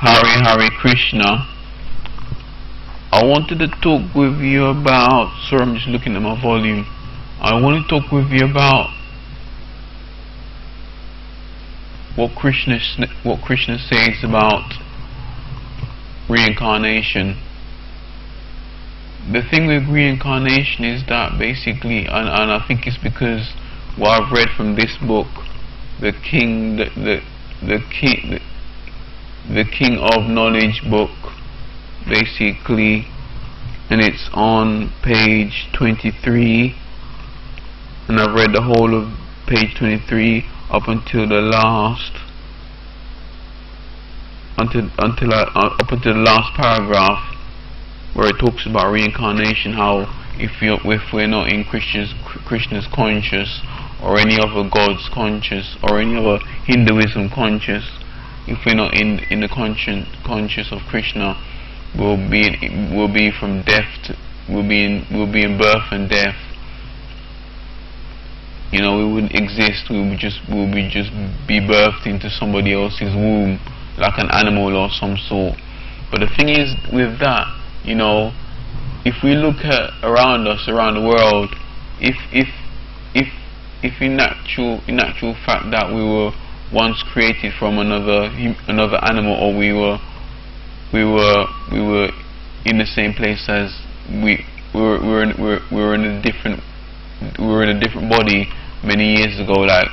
Hare Hare Krishna. I wanted to talk with you about. Sorry, I'm just looking at my volume. I want to talk with you about what Krishna what Krishna says about reincarnation. The thing with reincarnation is that basically, and, and I think it's because what I've read from this book, the king, the the, the king, the, the King of Knowledge book, basically, and it's on page 23, and I've read the whole of page 23 up until the last, until until I, uh, up until the last paragraph, where it talks about reincarnation, how if you if we're not in Krishna's Krishna's conscious or any other God's conscious or any other Hinduism conscious if we're not in in the conscience conscious of Krishna, we'll be will be from death to, we'll be in we'll be in birth and death. You know, we wouldn't exist. We would just we would be just be birthed into somebody else's womb, like an animal or some sort. But the thing is, with that, you know, if we look at around us, around the world, if if if if in actual in actual fact that we were once created from another another animal or we were we were we were in the same place as we we were, we were, in, we were in a different we were in a different body many years ago like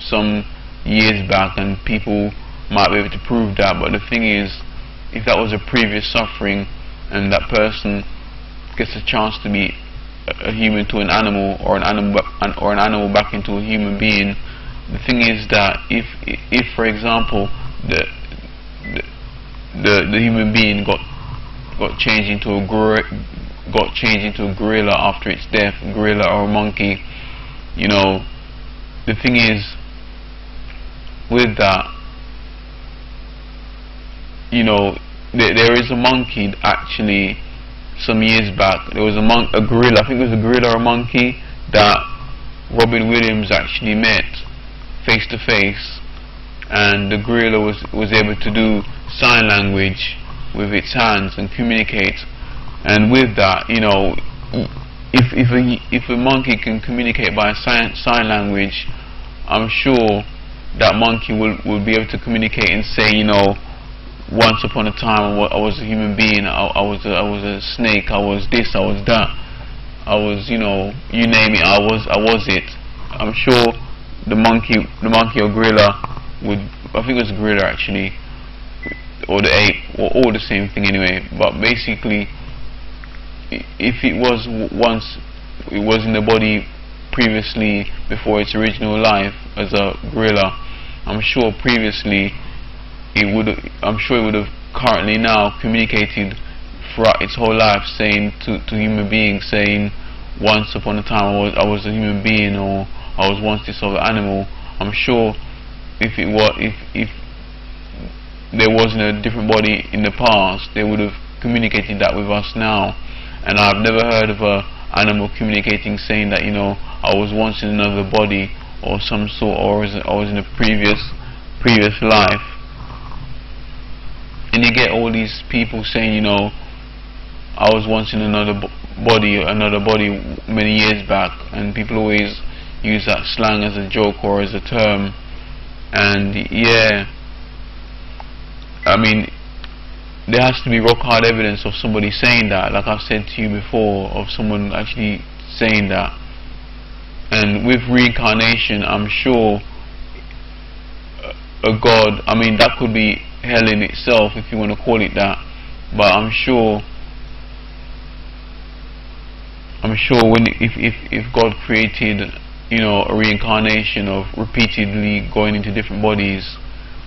some years back and people might be able to prove that. But the thing is if that was a previous suffering and that person gets a chance to be a human to an animal or an animal or an animal back into a human being the thing is that if if for example the the the, the human being got got changed into a got changed into a gorilla after its death, gorilla or a monkey, you know, the thing is with that, you know, there, there is a monkey actually some years back. There was a monk, a gorilla. I think it was a gorilla or a monkey that Robin Williams actually met face to face and the gorilla was, was able to do sign language with its hands and communicate. And with that you know if, if, a, if a monkey can communicate by sign, sign language I'm sure that monkey will, will be able to communicate and say you know once upon a time I was a human being I, I was a, I was a snake I was this I was that I was you know you name it I was I was it. I'm sure the monkey, the monkey or gorilla would, I think it was gorilla actually, or the ape, or all the same thing anyway. But basically, if it was once, it was in the body previously before its original life as a gorilla, I'm sure previously it would, I'm sure it would have currently now communicated throughout its whole life, saying to to human beings, saying, once upon a time I was I was a human being or I was once this other animal, I'm sure if it was if if there wasn't a different body in the past, they would have communicated that with us now. And I've never heard of a animal communicating saying that you know I was once in another body or some sort, or I was in a previous previous life. And you get all these people saying, you know, I was once in another body, another body many years back, and people always use that slang as a joke or as a term. And yeah I mean there has to be rock hard evidence of somebody saying that like I've said to you before of someone actually saying that. And with reincarnation I'm sure a god I mean that could be hell in itself if you want to call it that. But I'm sure I'm sure when if if if God created you know, a reincarnation of repeatedly going into different bodies,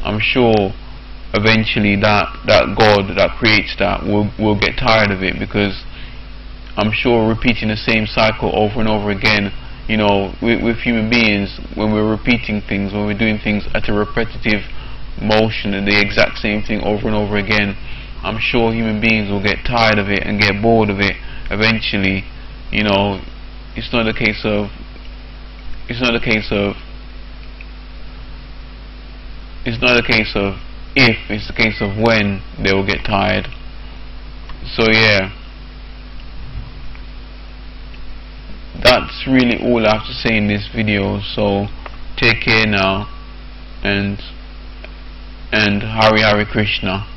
I'm sure eventually that, that God that creates that will, will get tired of it because I'm sure repeating the same cycle over and over again, you know, with, with human beings, when we're repeating things, when we're doing things at a repetitive motion and the exact same thing over and over again, I'm sure human beings will get tired of it and get bored of it eventually. You know, it's not a case of it's not a case of it's not a case of if it's a case of when they will get tired. So yeah. That's really all I have to say in this video. So take care now and and Hari Hari Krishna